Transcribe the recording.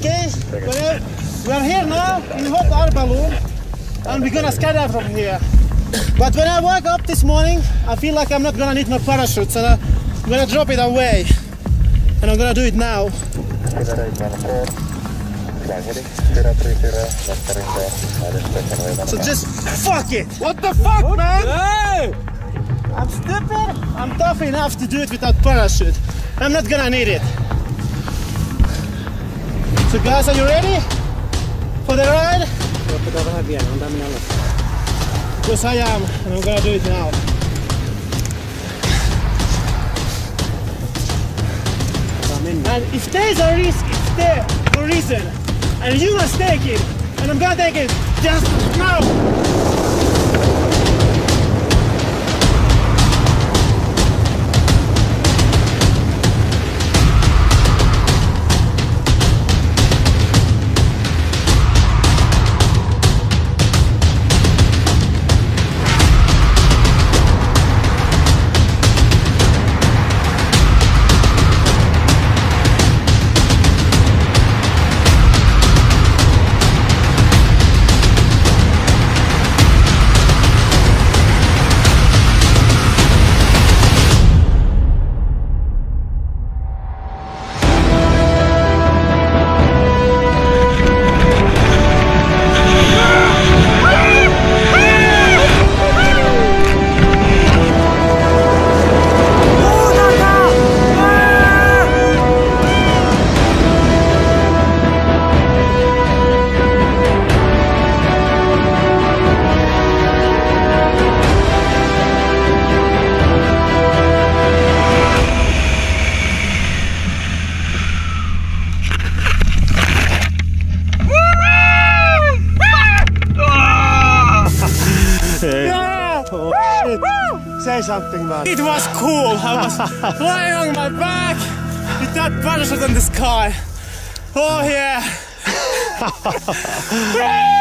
Okay, well, we are here now in hot air balloon and we're gonna skydive from here. But when I woke up this morning, I feel like I'm not gonna need my parachute, so I'm gonna drop it away. And I'm gonna do it now. So just fuck it! What the fuck, man? Hey! I'm stupid. I'm tough enough to do it without parachute. I'm not gonna need it. So guys, are you ready for the ride? Yes, I am, and I'm gonna do it now. And if there's a risk, it's there for a reason. And you must take it. And I'm gonna take it just now. Say something man. It was cool. I was lying on my back with that parachute in the sky. Oh yeah.